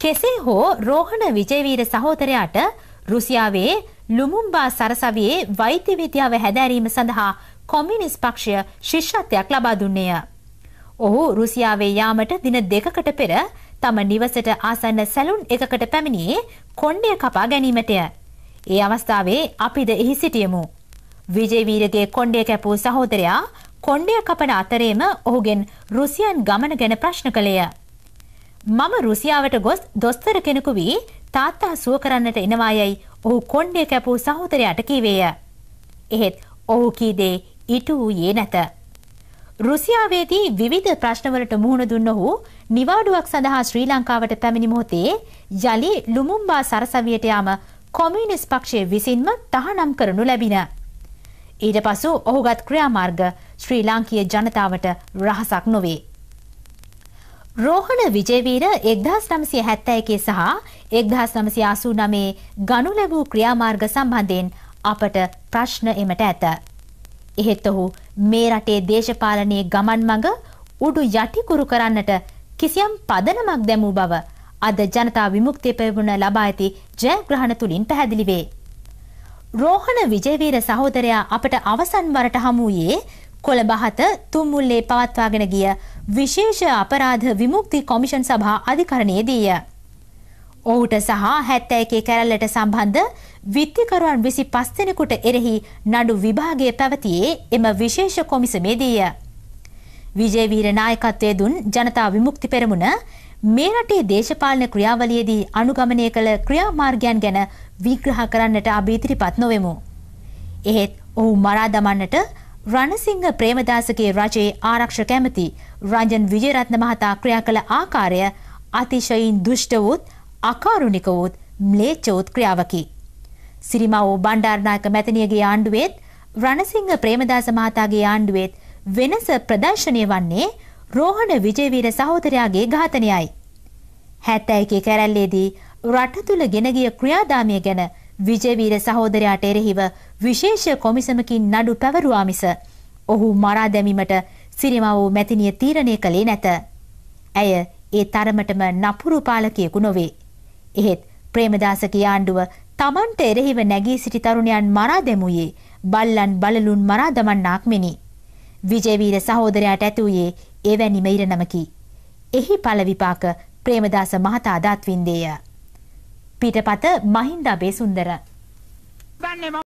කෙසේ හෝ රෝහණ විජයවීර සහෝදරයාට රුසියාවේ ලුමුම්බා සරසවියේ වෛද්‍ය විද්‍යාව හැදෑරීම සඳහා කොමියුනිස්ට් පක්ෂය ශිෂ්‍යත්වයක් ලබා දුන්නේය. ඔහු රුසියාවේ යාමට දින දෙකකට පෙර තම නිවසට ආසන්න සැලුන් එකකට පැමිණියේ කොණ්ඩය කපා ගැනීමටය. ඒ අවස්ථාවේ අපිද එහි සිටියමු. විජේවීරගේ කොණ්ඩය කැපූ සහෝදරයා කොණ්ඩය කපන අතරේම ඔහුගෙන් රුසියන් ගමන ගැන ප්‍රශ්න කළේය. මම රුසියාවට ගොස් දොස්තර කෙනෙකු වී තාත්තා සුව කරන්නට එනවායයි ඔහු කොණ්ඩය කැපූ සහෝදරයට කීවේය. එහෙත් ඔහු කීදේ ඉටු වූයේ නැත. රුසියාවේදී විවිධ ප්‍රශ්නවලට මුහුණ දුන්න ඔහු නිවාඩුවක් සඳහා ශ්‍රී ලංකාවට පැමිණි මොහොතේ යළි ලුමුම්බා සරසවියට යාම කොමියුනිස්ට් පක්ෂය විසින්ම තහනම් කරනු ලැබින. ඊට පසු ඔහුගත් ක්‍රියාමාර්ග ශ්‍රී ලාංකීය ජනතාවට රහසක් නොවේ. රෝහණ විජයවීර එක්දහස් නමසය හැත්තෑකේ සහ එක්දහස් නමසය අසූ නමේ ගනු ලැබූ ක්‍රියාමාර්ග සම්බන්ධයෙන් අපට ප්‍රශ්න එමට ඇත. එහෙත් ඔහු මේ රටේ දේශපාලනයේ ගමන් මඟ උඩු යටිකුරු කරන්නට කිසියම් පදනමක් දැමූ බව අද ජනතා විමුක්තිය පෙවුණ ලබා ඇති ජයග්‍රහණ තුළින් පැහැදිලිවේ. රෝහණ විජයවීර සහෝදරයා අපට අවසන් වරට හමුයේ කොළඹහත තුම්මුල්ලේ පවත්වාගෙන ගිය විශේෂ අපරාධ විමුක්ති කොමිෂන් සභා අධිකරණයේදීය. ඔහුට සහ හැත්ත එකේ කැරල්ලට සම්බන්ධ විත්තිකරුවන් විසි පස් දෙනෙකුට එරෙහි නඩු විභාගය පැවතියේ එම විශේෂ කොමිසමේදීය. විජයවීර නායකත්වය දුන් ජනතා විමුක්ති පෙරමුණ මේ රටේ දේශපාලන ක්‍රියාවලියේදී අනුගමනය කළ ක්‍රියාමාර්ගයන් ගැන විග්‍රහ කරන්නට අපි ඉදිරිපත් නොවෙමු. එහෙත් ඔහු මරා දමන්නට රණසිංහ ප්‍රේමදාසගේ රජයේ ආරක්ෂක ඇමති රංජන් විජයරත්න මහතා ක්‍රියා කළ ආකාරය අතිශයින් දුෂ්ට වූත් අකාරුණික වූත් ම්ලේච්ඡ වූත් ක්‍රියාවකි. සිරිමාවෝ බණ්ඩාරනායක මැතිනියගේ ආණ්ඩුවේත් රණසිංහ ප්‍රේමදාස මහතාගේ ආණ්ඩුවේත් වෙනස ප්‍රදර්ශනය වන්නේ රෝහණ විජයවීර සහෝදරයාගේ ඝාතනයයි. 71 කැරැල්ලේදී රට තුල ගෙන ගිය ක්‍රියාදාමය ගැන විජයවීර සහෝදරයාට එරෙහිව විශේෂ කොමිසමකින් නඩු පැවරුවා මිස ඔහු මරා දැමීමට සිරිමාවෝ මැතිනිය තීරණය කළේ නැත. ඇය ඒ තරමටම නපුරු පාලකයෙකු නොවේ. එහෙත් ප්‍රේමදාසගේ ආණ්ඩුව තමන්ට එරෙහිව නැගී සිටි තරුණයන් මරා දැමුයේ බල්ලන් බලලුන් මරා දමන්නාක් මෙනි. විජයවීර සහෝදරයාට ඇතුයේ එවැනිම ඉරණමකි. එහි පළ විපාක ප්‍රේමදාස මහතා අදාත් වින්දේය. පිටපත මහින්ද අබේසුන්දර